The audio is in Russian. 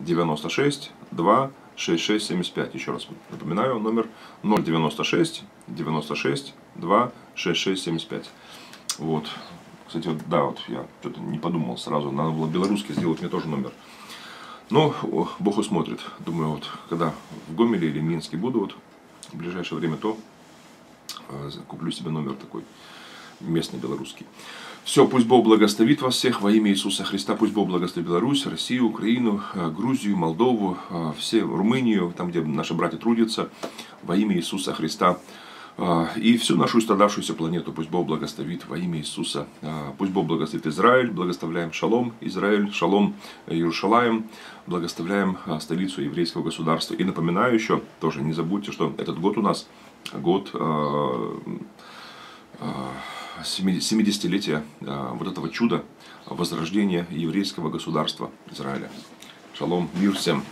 96 2 6675. Еще раз напоминаю, номер 096 96 2 6675. Вот. Кстати, вот, да, вот я что-то не подумал сразу, надо было белорусский сделать мне тоже номер. Но о, Бог усмотрит. Думаю, вот когда в Гомеле или Минске буду, вот в ближайшее время, то э, куплю себе номер такой местный белорусский. Все, пусть Бог благословит вас всех во имя Иисуса Христа. Пусть Бог благословит Беларусь, Россию, Украину, э, Грузию, Молдову, э, все, Румынию, там, где наши братья трудятся, во имя Иисуса Христа. Э, И всю нашу страдавшуюся планету пусть Бог благословит во имя Иисуса. Пусть Бог благословит Израиль, благословляем Шалом, Израиль, Шалом, Иерушалаем, благословляем столицу еврейского государства. И напоминаю еще, тоже не забудьте, что этот год у нас год 70-летия вот этого чуда возрождения еврейского государства Израиля. Шалом, мир всем!